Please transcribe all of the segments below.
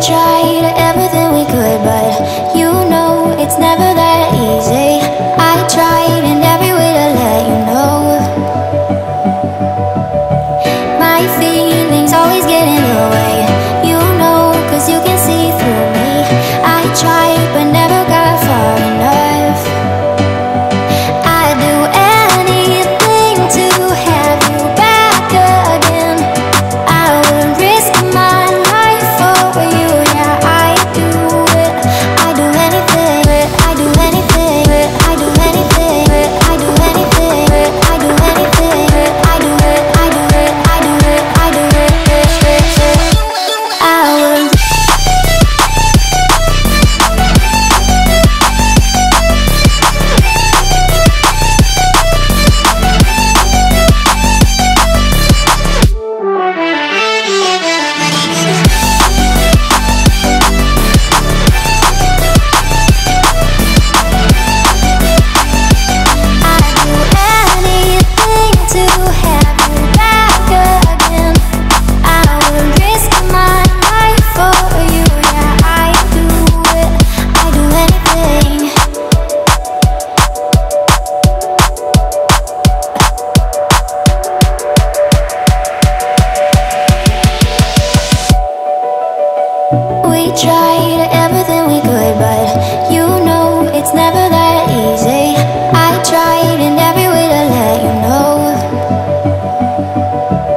tried everything we could, but you know it's never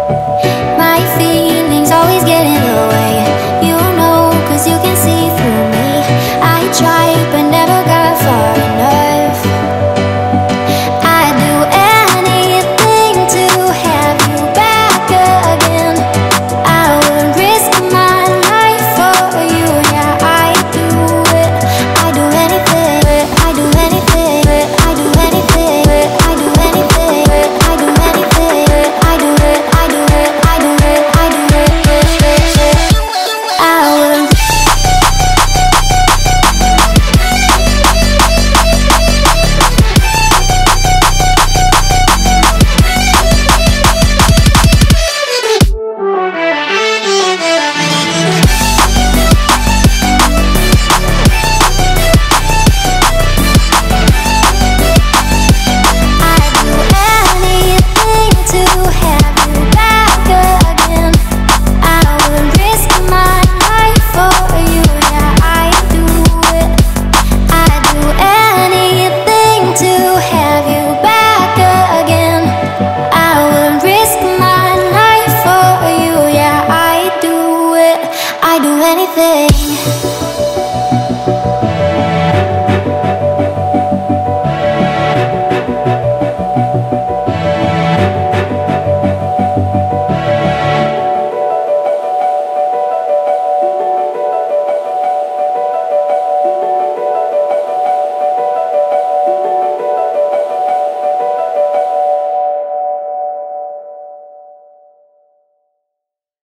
Thank.